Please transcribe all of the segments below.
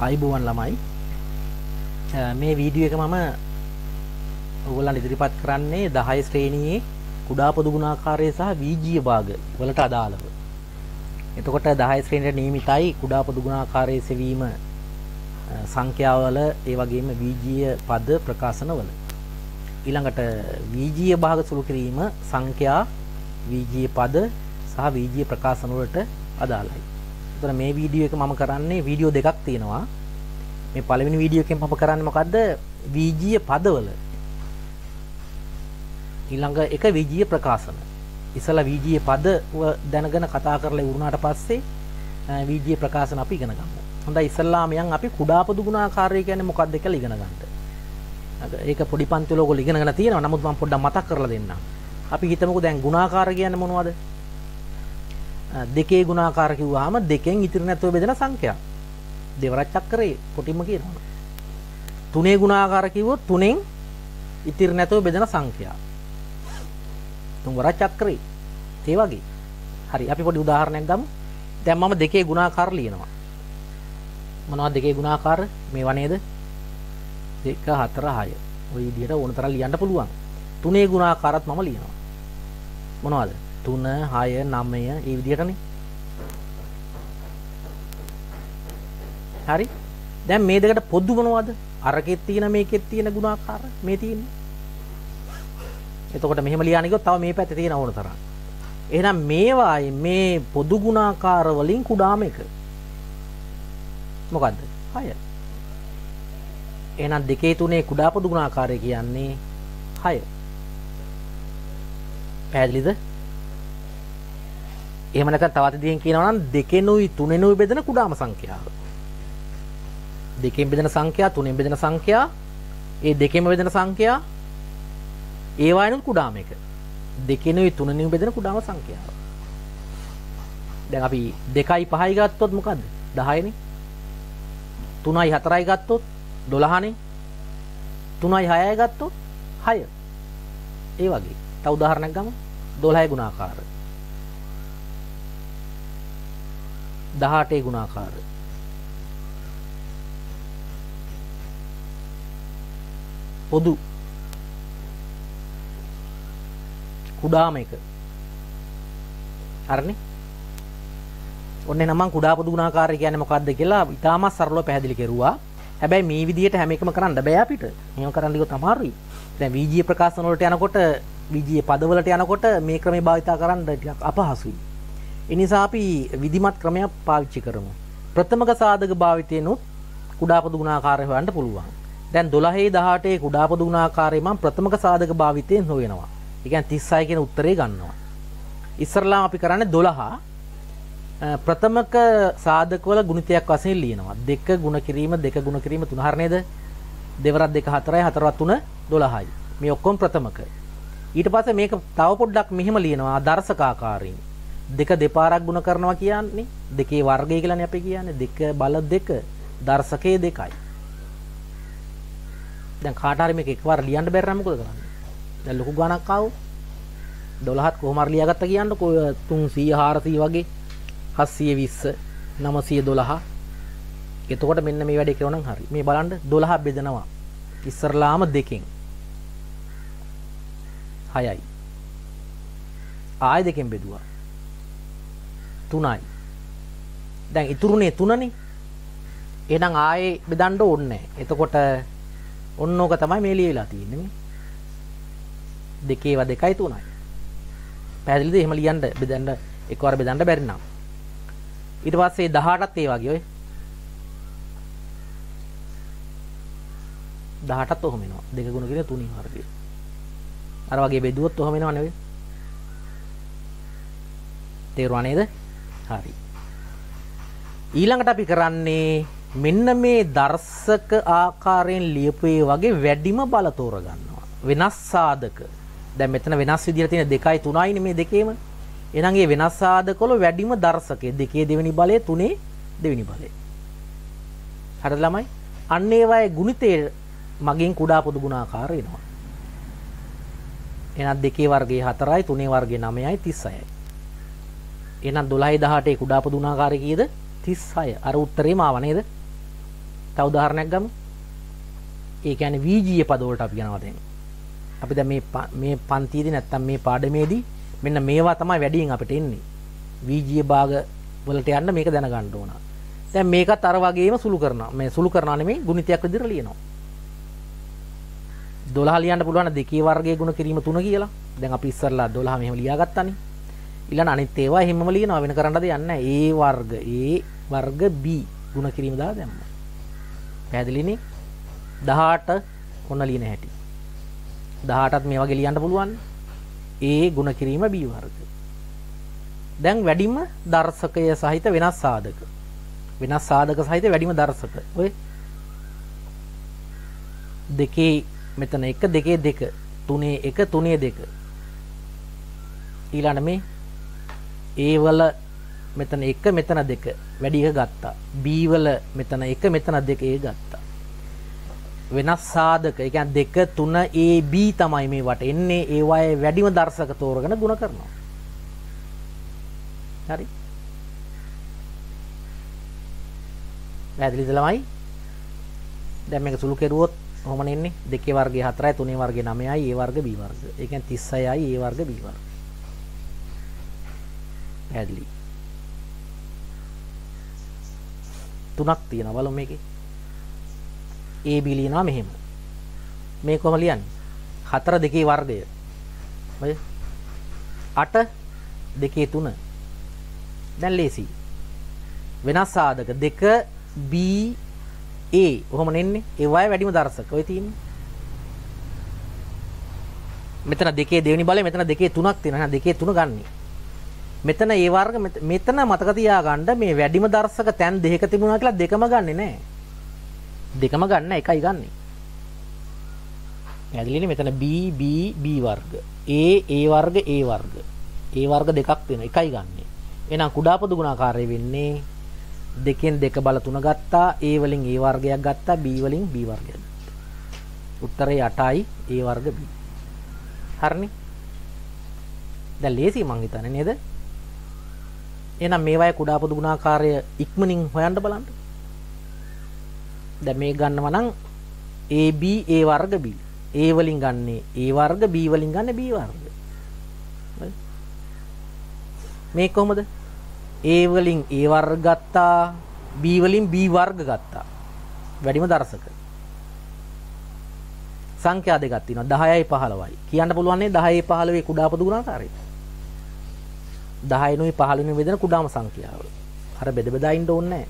අයිබුවන් ළමයි මේ වීඩියෝ එක මම ඔගොල්ලන් ඉදිරිපත් කරන්නේ දහය ශ්‍රේණියේ කුඩා පොදු ගුණාකාරය සහ වීජීය භාග වලට අදාළව. එතකොට දහය ශ්‍රේණියට නියමිතයි කුඩා පොදු ගුණාකාරයේ සෙවීම සංඛ්‍යාවල ඒ වගේම වීජීය පද ප්‍රකාශනවල. ඊළඟට වීජීය භාග සුළු කිරීම සංඛ්‍යා වීජීය පද සහ වීජීය ප්‍රකාශන වලට අදාළයි. එතකොට මේ වීඩියෝ එක මම කරන්නේ වීඩියෝ දෙකක් තියෙනවා. මේ පළවෙනි වීඩියෝ එකෙන් මම කරන්නේ මොකද්ද? වීජීය පදවල. ඊළඟ එක වීජීය ප්‍රකාශන. ඉස්සලා වීජීය පද දැනගෙන කතා කරලා ඉවරුනාට පස්සේ වීජීය ප්‍රකාශන අපි ඉගෙන ගමු. හොඳයි ඉස්සල්ලාම යන් අපි කුඩා පොදු ගුණාකාරය කියන්නේ මොකක්ද කියලා ඉගෙන ගන්න. ඒක පොඩි පන්ති වල ඔයගොල්ලෝ ඉගෙනගෙන තියෙනවා. නමුත් මම පොඩ්ඩක් මතක් කරලා දෙන්නම්. අපි හිතමුකෝ දැන් ගුණාකාර කියන්නේ මොනවද? දෙකේ ගුණාකාර කිව්වහම දෙකෙන් ඉතිරි නැතුව බෙදෙන සංඛ්‍යා. දෙවරක් චක්‍රේ කොටින්ම කියනවා. තුනේ ගුණාකාර කිව්වොත් තුනෙන් ඉතිරි නැතුව බෙදෙන සංඛ්‍යා. තුන්වරක් චක්‍රේ. ඒ වගේ. හරි අපි පොඩි උදාහරණයක් ගමු. දැන් මම දෙකේ ගුණාකාර ලියනවා. මොනවද දෙකේ ගුණාකාර? මේවා නේද? 2 4 6. ওই විදිහට ඕනතරම් ලියන්න පුළුවන්. තුනේ ගුණාකාරත් මම ලියනවා. මොනවද? 3 6 9 ඒ විදිහටනේ. හරි. දැන් මේ දෙකට පොදු මොනවද? අරකෙත් තියෙන මේකෙත් තියෙන ගුණාකාර මේ තියෙන්නේ. එතකොට මෙහෙම ලියන්න ගියොත් තව මේ පැත්තේ තියෙන ඕන තරම්. එහෙනම් මේවායි මේ පොදු ගුණාකාර වලින් කුඩාම එක. මොකද්ද? 6. එහෙනම් දෙකේ තුනේ කුඩා පොදු ගුණාකාරය කියන්නේ 6. පැහැදිලිද? එහෙම නැත්නම් තවත් විදිහෙන් කියනවා නම් දෙකෙනුයි තුනෙනුයි බෙදෙන කුඩාම සංඛ්‍යාව. දෙකෙන් බෙදෙන සංඛ්‍යා තුනෙන් බෙදෙන සංඛ්‍යා ඒ දෙකෙන්ම බෙදෙන සංඛ්‍යා ඒ වයින්ුත් කුඩාම එක. දෙකෙනුයි තුනෙනුයි බෙදෙන කුඩාම සංඛ්‍යාව. දැන් අපි 2යි 5යි ගත්තොත් මොකද්ද? 10නේ. 3යි 4යි ගත්තොත් 12නේ. 3යි 6යි ගත්තොත් 6. ඒ වගේ. තව උදාහරණයක් ගමු. 12 ගුණාකාර. 18 ගුණාකාර. පොදු කුඩාම එක. හරිනේ? ඔන්න එහෙනම් මම කුඩා පොදු ගුණාකාරය කියන්නේ මොකක්ද කියලා ඉතාමත් සරලව පැහැදිලි කෙරුවා. හැබැයි මේ විදිහට හැම එකම කරන්න බෑ අපිට. මේව කරන්න ගියොත් අමාරුයි. දැන් VGA ප්‍රකාශන වලට යනකොට VGA පදවලට යනකොට මේ ක්‍රමේ භාවිතා කරන්න ටිකක් අපහසුයි. ඒ නිසා අපි විධිමත් ක්‍රමයක් පාවිච්චි කරමු. ප්‍රථමක සාධක භාවිතයෙන්ුත් කුඩා පොදු ගුණාකාරය හොයන්න පුළුවන්. දැන් 12 18 කුඩා පොදු ගුණාකාරය මම ප්‍රථමක සාධක භාවිතයෙන් හොයනවා. ඒ කියන්නේ 36 කියන උත්තරේ ගන්නවා. ඉස්සරලාම අපි කරන්නේ 12 ප්‍රථමක සාධකවල ගුණිතයක් වශයෙන් ලියනවා. දෙක ගුණ කිරීම දෙක ගුණ කිරීම තුන හර නේද? දෙවරක් දෙක හතරයි හතරක් තුන 12යි. මේ ඔක්කොම ප්‍රථමක. ඊට පස්සේ මේක තව පොඩ්ඩක් මෙහෙම ලියනවා දර්ශක ආකාරයෙන්. දෙක දෙපාරක් ගුණ කරනවා කියන්නේ. දෙකේ වර්ගය කියලානේ අපි කියන්නේ. දෙක බල දෙක දර්ශකයේ දෙකයි. දැන් කාට හරි මේක එකවර ලියන්න බැරි නම් මොකද කරන්නේ? දැන් ලොකු ගණක් ආවොත් 12ත් කොහොම හරි ලියාගත්තා කියන්නකෝ 300 400 වගේ. 720 912 එතකොට මෙන්න මේ වැඩේ කරනනම් හරි. මේ බලන්න 12 බෙදනවා. ඉස්සරලාම දෙකෙන්. 6යි ආය දෙකෙන් බෙදුවා. තුනයි. දැන් ඉතුරුනේ තුනනේ. එහෙනම් ආයේ බෙදන්න ඕනේ. එතකොට ඔන්න ඕක තමයි මේ ලියවිලා තියෙන්නේ මේ දෙකේව දෙකයි තුනයි. පැහැදිලිද? එහෙම ලියන්න බෙදන්න එකවර බෙදන්න බැරි නම්. ඊට පස්සේ 18ත් ඒ වගේ ඔය. 18ත් ඔහොම එනවා. දෙක ගුණ කියලා තුනින් හරියට. අර වගේ බෙදුවොත් ඔහොම එනවා නෙවෙයි. තේරුණා නේද? හරි ඊළඟට අපි කරන්නේ මෙන්න මේ දර්ශක ආකාරයෙන් ලියපු වගේ වැඩිම බල තෝරගන්නවා වෙනස් සාධක දැන් මෙතන වෙනස් විදිහට තියෙන 2යි 3යිනේ මේ දෙකේම එහෙනම් ඒ වෙනස් සාධකවල වැඩිම දර්ශකයේ දෙකේ දෙවෙනි බලය තුනේ දෙවෙනි බලය. හරිද ළමයි? අන්න ඒවායේ ගුණිතය මගෙන් කුඩා පොදු ගුණාකාර වෙනවා. එහෙනම් දෙකේ වර්ගයේ 4යි තුනේ වර්ගයේ 9යි 36යි. එහෙනම් 12යි 18ේ කුඩා පොදු ගුණාකාරය කීයද? 36. අර උත්තරේම ආව නේද? තව උදාහරණයක් ගමු. ඒ කියන්නේ VGA පද වලට අපි යනවා දැන්. අපි දැන් මේ මේ පන්තියේදී නැත්තම් මේ පාඩමේදී මෙන්න මේවා තමයි වැඩියෙන් අපිට එන්නේ. VGA භාග වලට යන්න මේක දැනගන්න ඕන. දැන් මේකත් අර වගේම සුළු කරනවා. මේ සුළු කරනවා නෙමෙයි ගුණිතයක් විදිහට ලියනවා. 12 ලියන්න පුළුවන් දෙකේ වර්ගයේ ගුණ කිරීම 3 කියලා. දැන් අපි ඉස්සරලා 12 මෙහෙම ලියාගත්තානේ. ඊළඟ අනිත් ඒවා එහෙමම ලියනවා වෙන කරන්න දෙයක් නැහැ. A වර්ග A වර්ග B ගුණ කිරීම දාලා දැම්මා. පැහැදිලිනේ? 18 ඔන්න ලියන හැටි. 18ත් මේ වගේ ලියන්න පුළුවන්. A ගුණ කිරීම B වර්ග. දැන් වැඩිම දර්ශකය සහිත වෙනස් සාධක. වෙනස් සාධක සහිත වැඩිම දර්ශක. ඔය දෙකේ මෙතන 1 2 2 3 1 3 2 ඊළඟ මේ A වල මෙතන 1 මෙතන 2 වැඩි එක ගත්තා. B වල මෙතන 1 මෙතන 2 ඒ ගත්තා. වෙනස් සාධක ඒ කියන්නේ 2 3 A B තමයි මේවට එන්නේ ඒ වගේ වැඩිම දර්ශක තෝරගෙන ಗುಣ කරනවා. හරි. පැහැදිලිද ළමයි? දැන් මේක සුළු කෙරුවොත් කොහොමද එන්නේ? දෙකේ වර්ගය 4යි, තුනේ වර්ගය 9යි, A වර්ග B වර්ග. ඒ කියන්නේ 36යි A වර්ග B වර්ග. පැහැදිලි. තුනක් තියෙනවා බලමු මේකේ. A B ලියනවා මෙහෙම. මේ කොහොම ලියන්නේ? 4 දෙකේ වර්ගය. ඔය 8 දෙකේ 3 දැන් ලේසි. වෙනස් සාධක 2 B A ඔහොම නෙන්නේ. ඒ වගේ වැඩිම දර්ශක ඔය තියෙන්නේ. මෙතන දෙකේ දෙවෙනි බලය මෙතන දෙකේ තුනක් තියෙනවා. එහෙනම් දෙකේ තුන ගන්නේ. මෙතන ඒ වර්ග මෙතන මතක තියාගන්න මේ වැඩිම දර්ශක තැන් දෙකක තිබුණා කියලා දෙකම ගන්නෙ නෑ. දෙකම ගන්න එකයි ගන්නෙ. පැහැදිලිනේ මෙතන B B B වර්ග. A A වර්ග A වර්ග. A වර්ග දෙකක් තියෙනවා. එකයි ගන්නෙ. එහෙනම් කුඩා පොදු ගුණාකාරය වෙන්නේ දෙකෙන් දෙක බල තුන ගත්තා A වලින් A වර්ගයක් ගත්තා B වලින් B වර්ගයක් ගත්තා උත්තරේ 8යි A වර්ග B හරිනේ දැන් ලේසි මං හිතන්නේ නේද එහෙනම් මේවායේ කුඩා පොදු ගුණාකාරය ඉක්මනින් හොයන්න බලන්න දැන් මේ ගන්නවා නම් AB A වර්ග B A වලින් ගන්නේ A වර්ග B වලින් ගන්නේ B වර්ග මේ කොහොමද A වලින් A වර්ග ගත්තා B වලින් B වර්ග ගත්තා. වැඩිම දර්ශක. සංඛ්‍යා දෙකක් තියෙනවා 10යි 15යි. කියන්න පුළුවන් නේ 10යි 15යි කුඩා පොදු ගුණාකාරය. 10 නුයි 15 නුයි බෙදෙන කුඩාම සංඛ්‍යාව. අර බෙද බෙදා ඉන්න ඕනේ නැහැ.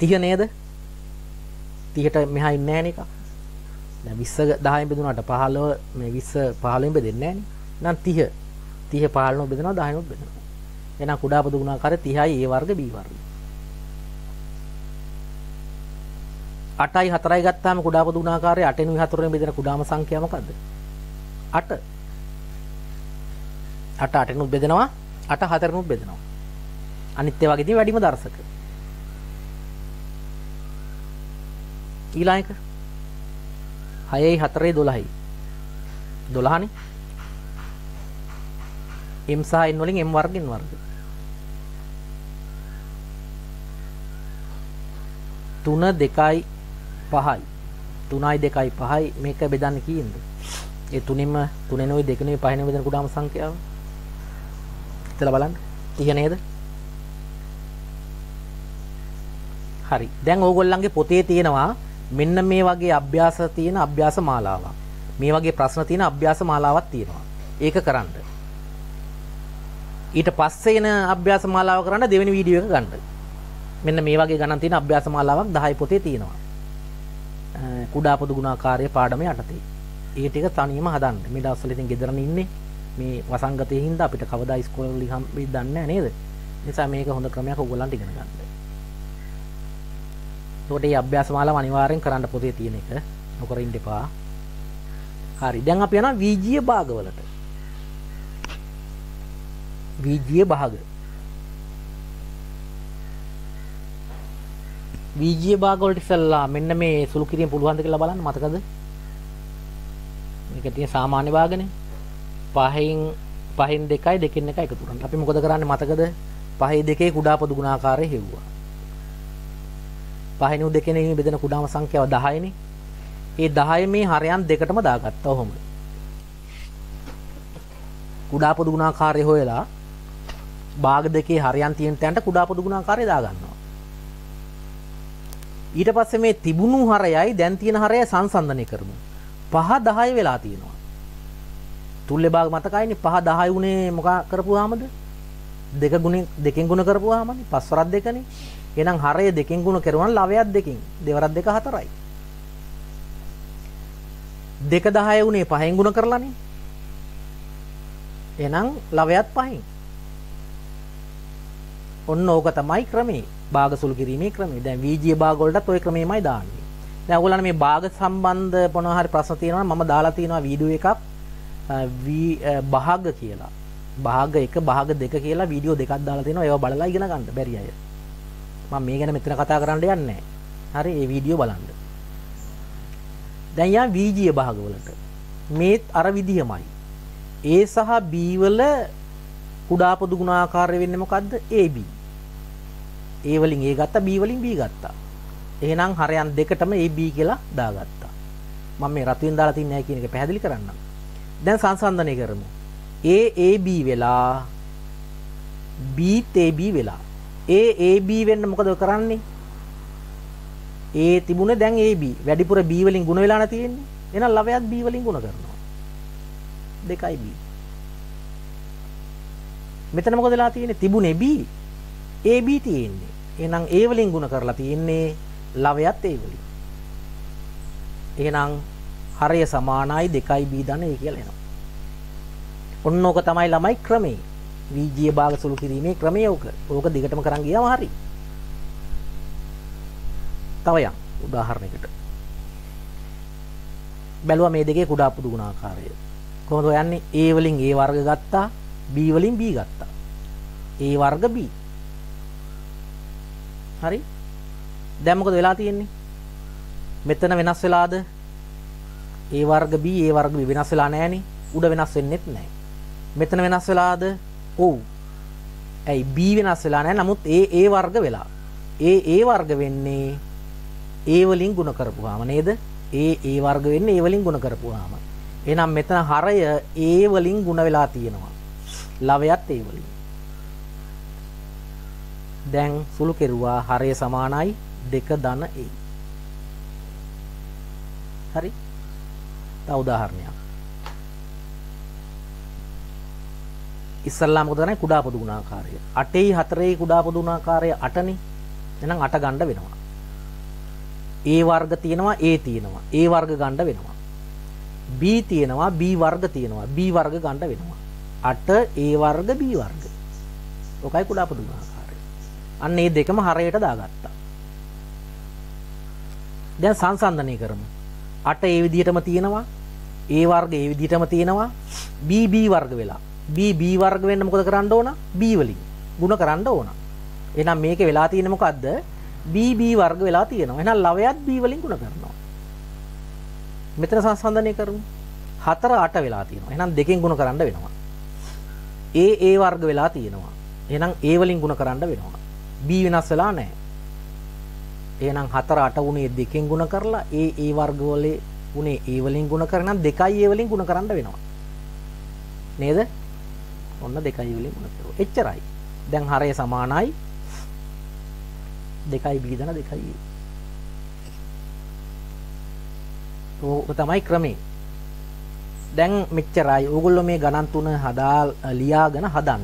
30 නේද? 30ට මෙහා ඉන්නේ නැහැ නේක. දැන් 20 10න් බෙදුනාට 15 මේ 20 15න් බෙදෙන්නේ නැහැ නේ. නම් 30 30 15 බෙදෙනවා 10 නුත් බෙදෙනවා. එහෙනම් කුඩා පොදු ගුණාකාරය 30යි A වර්ග B වර්ග. 8යි 4යි ගත්තාම කුඩා පොදු ගුණාකාරය 8 නුයි 4 න් බෙදෙන කුඩාම සංඛ්‍යාව මොකද්ද? 8. 8 8 නුත් බෙදෙනවා 8 4 නුත් බෙදෙනවා. අනිත් ඒවාගේ ඉතින් වැඩිම දර්ශක. ඊළඟ එක. 6යි 4යි 12යි 12නේ m සහ n වලින් m වර්ග n වර්ග. තුන දෙකයි පහයි. තුනයි දෙකයි පහයි මේක බෙදන්න කීයද? ඒ තුනෙන්ම තුනෙනුයි දෙකනුයි පහෙනුයි බෙදෙන කුඩාම සංඛ්‍යාව. හිතලා බලන්න 30 නේද හරි දැන් ඕගොල්ලන්ගේ පොතේ තියෙනවා මෙන්න මේ වගේ අභ්‍යාස තියෙන අභ්‍යාස මාලාවක් මේ වගේ ප්‍රශ්න තියෙන අභ්‍යාස මාලාවක් තියෙනවා ඒක කරන්න ඊට පස්සේ එන අභ්‍යාස මාලාව කරන්න දෙවෙනි වීඩියෝ එක ගන්න මෙන්න මේ වගේ ගණන් තියෙන අභ්‍යාස මාලාවක් 10 පොතේ තියෙනවා. කුඩා පොදු ගුණාකාරයේ පාඩමේ යටතේ. ඒ ටික තනියම හදන්න. මේ දවස්වල ඉතින් ගෙදරන ඉන්නේ. මේ වසංගතයේ හින්දා අපිට කවදා ඉස්කෝලේ වලින් හම්බෙන්නේ දන්නේ නැහැ නේද? නිසා මේක හොඳ ක්‍රමයක් ඔයගොල්ලන්ට ඉගෙන ගන්න. ඒකට මේ අභ්‍යාස මාලාව අනිවාර්යෙන් කරන්න පොතේ තියෙන එක. නොකර ඉන්න එපා. හරි. දැන් අපි යනවා වීජීය භාගවලට. වීජීය භාග. වීජීය භාග වලට ඉස්සල්ලා මෙන්න මේ සුළු කිරීම පුළුවන්ද කියලා බලන්න මතකද? මේක තියෙන සාමාන්‍ය භාගනේ. පහෙන් පහෙන් දෙකයි දෙකෙන් එකයි එකතු කරන්න. අපි මොකද කරන්නේ මතකද? පහේ දෙකේ කුඩා පොදු ගුණාකාරය හෙව්වා. පහෙන් උ දෙකෙනෙන් බෙදෙන කුඩාම සංඛ්‍යාව 10නේ. ඒ 10 මේ හරයන් දෙකටම දාගත්තා ඔහොම. කුඩා පොදු ගුණාකාරය හොයලා භාග දෙකේ හරයන් තියෙන තැනට කුඩා පොදු ගුණාකාරය දාගන්නවා. ඊට පස්සේ මේ තිබුණු හරයයි දැන් තියෙන හරයයි සංසන්දනය කරමු. 5 10 වෙලා තියෙනවා. තුල්ලේ භාග මතකයිනේ 5 10 උනේ මොකක් කරපුවාමද? දෙක ගුණෙන් දෙකෙන් ගුණ කරපුවාමනේ පස්වරක් දෙකනේ. එහෙනම් හරය දෙකෙන් ගුණ කරුවා ලවයක් දෙකෙන්. දෙවරක් දෙක හතරයි. දෙක 10 උනේ පහෙන් ගුණ කරලානේ. එහෙනම් ලවයත් පහෙන්. ඔන්න ඕක තමයි ක්‍රමේ. භාග සුළු කිරීමේ ක්‍රමය. දැන් VG භාග වලටත් ওই ක්‍රමෙමයි දාන්නේ. දැන් ඔයගොල්ලන්ට මේ භාග සම්බන්ධ මොනවා හරි ප්‍රශ්න තියෙනවා නම් මම දාලා තියෙනවා වීඩියෝ එකක් භාග කියලා. භාග 1 භාග 2 කියලා වීඩියෝ දෙකක් දාලා තියෙනවා. ඒවා බලලා ඉගෙන ගන්න බැරි අය. මම මේ ගැන මෙතන කතා කරන්න යන්නේ නැහැ. හරි ඒ වීඩියෝ බලන්න. දැන් යා VG භාග වලට මේත් අර විදිහමයි. A සහ B වල කුඩා පොදු ගුණාකාරය වෙන්නේ මොකද්ද? AB. A වලින් A ගත්තා B වලින් B ගත්තා. එහෙනම් හරයන් දෙකටම AB කියලා දාගත්තා. මම මේ රතුවෙන් දාලා තින්නේ නැහැ කියන එක පැහැදිලි කරන්නම්. දැන් සංසන්දනය කරමු. A AB වෙලා B AB වෙලා. A AB වෙන්න මොකද කරන්නේ? A තිබුණේ දැන් AB. වැඩිපුර B වලින් ಗುಣ වෙලා නැති තියෙන්නේ. එහෙනම් ලවයත් B වලින් ಗುಣ කරනවා. දෙකයි B. මෙතන මොකද වෙලා තියෙන්නේ? තිබුණේ B. AB තියෙන්නේ. එහෙනම් A වලින් ಗುಣ කරලා තියෙන්නේ ලවයත් A වලින්. එහෙනම් හරය සමානයි 2B ධන A කියලා එනවා. ඔන්න ඕක තමයි ළමයි ක්‍රමේ. වීජීය භාග සුළු කිරීමේ ක්‍රමය ඕක. ඕක දිගටම කරන් ගියාම හරි. තව යම් උදාහරණයකට. බැලුවා මේ දෙකේ කුඩා පුදු ගුණාකාරය. කොහොමද යන්නේ? A වලින් A වර්ග ගත්තා, B වලින් B ගත්තා. A වර්ග B. හරි? දැන් මොකද වෙලා තියෙන්නේ? මෙතන වෙනස් වෙලාද? A වර්ග B A වර්ග B වෙනස් වෙලා නැහනේ. උඩ වෙනස් වෙන්නෙත් නැහැ. මෙතන වෙනස් වෙලාද? ඔව්. ඇයි B වෙනස් වෙලා නැහැ. නමුත් A A වර්ග වෙලා. A A වර්ග වෙන්නේ A වලින් ಗುಣ කරපුවාම නේද? A A වර්ග වෙන්නේ A වලින් ಗುಣ කරපුවාම. එහෙනම් මෙතන හරය A වලින් ಗುಣ වෙලා තියෙනවා. ලවයත් A වලින්. දැන් සුළු කෙරුවා හරය සමානයි 2 ධන A. හරි? තව උදාහරණයක්. ඉස්සල්ලා මොකද කරන්නේ කුඩා පොදු ගුණාකාරය. 8යි 4යි කුඩා පොදු ගුණාකාරය 8නේ. එහෙනම් 8 ගන්න වෙනවා. A වර්ග තියෙනවා A තියෙනවා. A වර්ග ගන්න වෙනවා. B තියෙනවා B වර්ග තියෙනවා. B වර්ග ගන්න වෙනවා. 8 A වර්ග B වර්ග. ඔකයි කුඩා පොදු ගුණාකාරය. අන්න මේ දෙකම හරයට දාගත්තා. දැන් සංසන්දනය කරමු. 8 ඒ විදිහටම තියෙනවා. A වර්ග ඒ විදිහටම තියෙනවා. B B වර්ග වෙලා. B B වර්ග වෙන්න මොකද කරන්න ඕන? B වලින් ಗುಣ කරන්න ඕන. එහෙනම් මේකේ වෙලා තියෙන්නේ මොකද්ද? B B වර්ග වෙලා තියෙනවා. එහෙනම් ලවයත් B වලින් ಗುಣ කරනවා. මෙතන සංසන්දනය කරමු. 4 8 වෙලා තියෙනවා. එහෙනම් දෙකෙන් ಗುಣ කරන්න වෙනවා. A A වර්ග වෙලා තියෙනවා. එහෙනම් A වලින් ಗುಣ කරන්න වෙනවා. B වෙනස් වෙලා නැහැ. එහෙනම් 4 8 උනේ දෙකෙන් ಗುಣ කරලා A A වර්ග වලේ උනේ A වලින් ಗುಣ කරනම් 2යි A වලින් ಗುಣ කරන්න වෙනවා. නේද? ඔන්න 2යි වලින් ಗುಣ කරුවා. එච්චරයි. දැන් හරය සමානයි 2යි B දන 2යි A. ඕක තමයි ක්‍රමේ. දැන් මෙච්චරයි. ඕගොල්ලෝ මේ ගණන් තුන හදා ලියාගෙන හදන්න.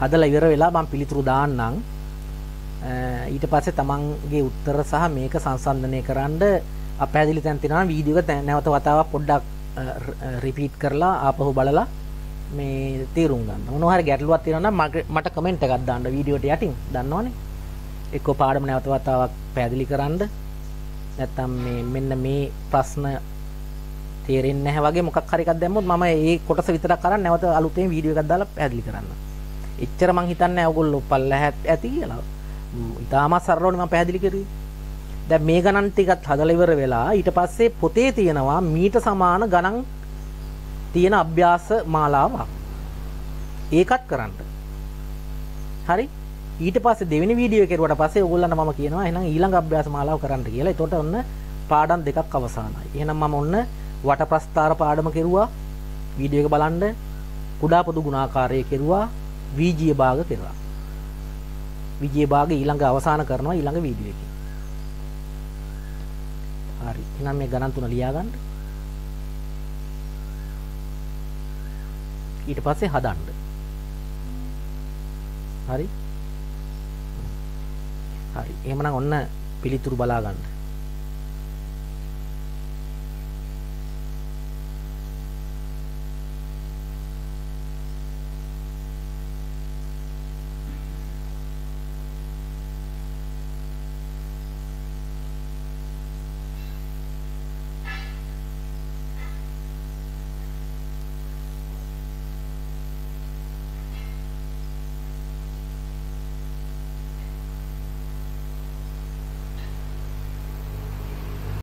හදලා ඉවර වෙලා මම පිළිතුරු දාන්නම්. ඊට පස්සේ තමන්ගේ උත්තර සහ මේක සංසන්දනය කරන්න අපැහැදිලි තැන් තියෙනවා වීඩියෝ එක නැවත වතාවක් පොඩ්ඩක් රිපීට් කරලා ආපහු බලලා මේ තේරුම් ගන්න. මොනවා හරි ගැටලුවක් තියෙනවා නම් මට කමෙන්ට් එකක් දාන්න වීඩියෝට යටින්. දන්නවනේ. එක්ක පාඩම නැවත වතාවක් පැහැදිලි කරන්න. නැත්තම් මේ මෙන්න මේ ප්‍රශ්න තේරෙන්නේ නැහැ වගේ මොකක් හරි එකක් දැම්මොත් මම ඒ කොටස විතරක් කරන් නැවත අලුතෙන් වීඩියෝ එකක් දාලා පැහැදිලි කරන්න. එච්චර මං හිතන්නේ ඔයගොල්ලෝ පල්ලහැත් ඇති කියලා. ඉතාමත් සරලවනේ මම පැහැදිලි කරේ. දැන් මේ ගණන් ටිකත් හදලා ඉවර වෙලා ඊට පස්සේ පොතේ තියෙනවා මීට සමාන ගණන් තියෙන අභ්‍යාස මාලාවක්. ඒකත් කරන්න. හරි? ඊට පස්සේ දෙවෙනි වීඩියෝ කෙරුවට පස්සේ ඕගොල්ලන්ට මම කියනවා එහෙනම් ඊළඟ අභ්‍යාස මාලාව කරන්න කියලා. එතකොට ඔන්න පාඩම් දෙකක් අවසానයි. එහෙනම් මම ඔන්න වට ප්‍රස්ථාර පාඩම කෙරුවා. වීඩියෝ එක බලන්න. කුඩා පොදු ගුණාකාරය කෙරුවා. වීජීය භාග කෙරුවා. විජය භාග ඊළඟ අවසාන කරනවා ඊළඟ වීඩියෝ එකේ. හරි. එහෙනම් මේ ගණන් තුන ලියා ගන්න. ඊට පස්සේ හදන්න. හරි. හරි. එහෙමනම් ඔන්න පිළිතුරු බලා ගන්න.